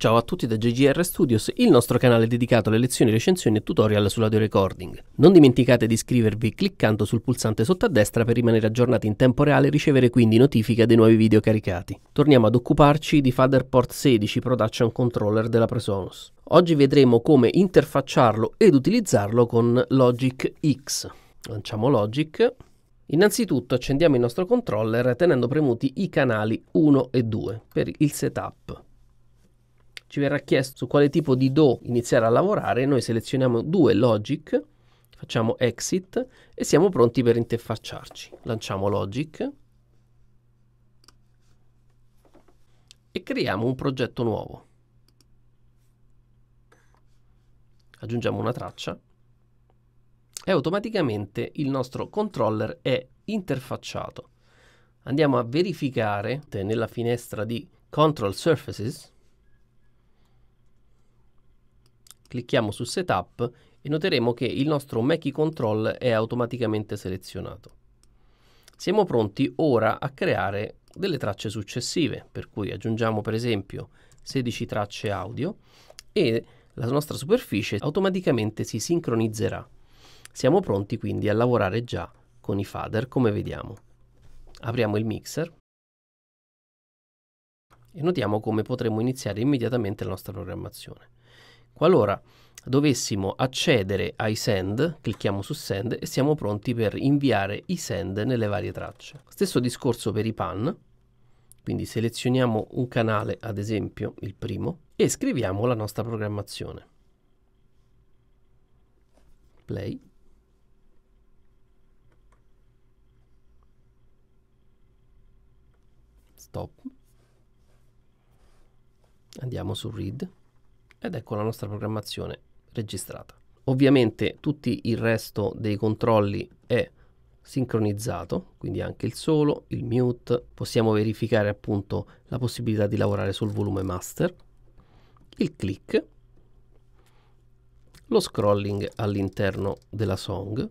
Ciao a tutti da GGR Studios, il nostro canale dedicato alle lezioni, recensioni e tutorial sull'audio recording. Non dimenticate di iscrivervi cliccando sul pulsante sotto a destra per rimanere aggiornati in tempo reale e ricevere quindi notifiche dei nuovi video caricati. Torniamo ad occuparci di Fatherport 16 Production Controller della Presonus. Oggi vedremo come interfacciarlo ed utilizzarlo con Logic X. Lanciamo Logic. Innanzitutto accendiamo il nostro controller tenendo premuti i canali 1 e 2 per il setup ci verrà chiesto su quale tipo di Do iniziare a lavorare, noi selezioniamo due Logic, facciamo Exit e siamo pronti per interfacciarci. Lanciamo Logic e creiamo un progetto nuovo. Aggiungiamo una traccia e automaticamente il nostro controller è interfacciato. Andiamo a verificare nella finestra di Control Surfaces Clicchiamo su Setup e noteremo che il nostro Mackie Control è automaticamente selezionato. Siamo pronti ora a creare delle tracce successive, per cui aggiungiamo per esempio 16 tracce audio e la nostra superficie automaticamente si sincronizzerà. Siamo pronti quindi a lavorare già con i fader come vediamo. Apriamo il mixer e notiamo come potremo iniziare immediatamente la nostra programmazione. Qualora dovessimo accedere ai send, clicchiamo su send e siamo pronti per inviare i send nelle varie tracce. Stesso discorso per i pan, quindi selezioniamo un canale, ad esempio il primo, e scriviamo la nostra programmazione. Play. Stop. Andiamo su read ed ecco la nostra programmazione registrata. Ovviamente tutto il resto dei controlli è sincronizzato, quindi anche il solo, il mute, possiamo verificare appunto la possibilità di lavorare sul volume master, il click, lo scrolling all'interno della song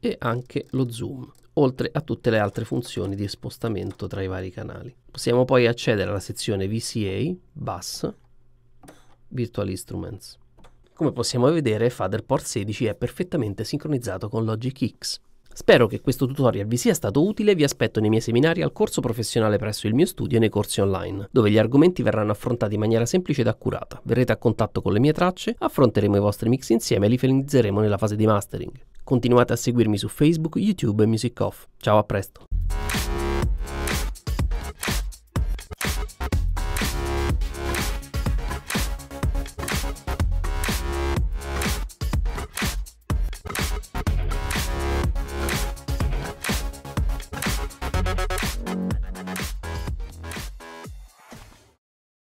e anche lo zoom, oltre a tutte le altre funzioni di spostamento tra i vari canali. Possiamo poi accedere alla sezione VCA, Bass, Virtual Instruments. Come possiamo vedere, Fatherport 16 è perfettamente sincronizzato con Logic X. Spero che questo tutorial vi sia stato utile e vi aspetto nei miei seminari al corso professionale presso il mio studio e nei corsi online, dove gli argomenti verranno affrontati in maniera semplice ed accurata. Verrete a contatto con le mie tracce, affronteremo i vostri mix insieme e li finalizzeremo nella fase di mastering. Continuate a seguirmi su Facebook, YouTube e Music Off. Ciao, a presto!